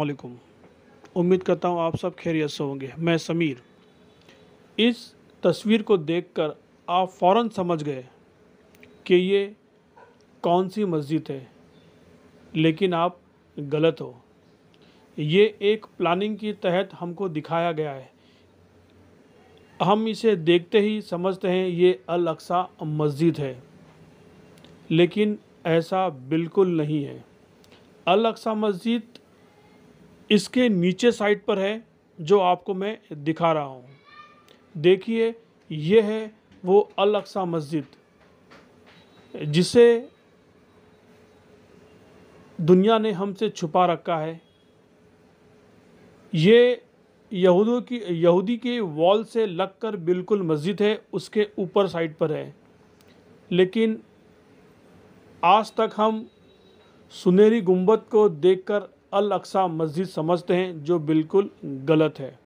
अलकुम उम्मीद करता हूँ आप सब खैरियत से होंगे। मैं समीर। इस तस्वीर को देखकर आप फ़ौर समझ गए कि ये कौन सी मस्जिद है, लेकिन आप गलत हो। ये एक प्लानिंग के तहत हमको दिखाया गया है। हम इसे देखते ही समझते हैं ये अल अक्सा मस्जिद है, लेकिन ऐसा बिल्कुल नहीं है। अल अक्सा मस्जिद इसके नीचे साइड पर है जो आपको मैं दिखा रहा हूँ। देखिए ये है वो अल अक्सा मस्जिद, जिसे दुनिया ने हमसे छुपा रखा है। ये यहूदों की, यहूदी के वॉल से लगकर बिल्कुल मस्जिद है, उसके ऊपर साइड पर है। लेकिन आज तक हम सुनहरी गुंबद को देखकर अल अक्सा मस्जिद समझते हैं जो बिल्कुल गलत है।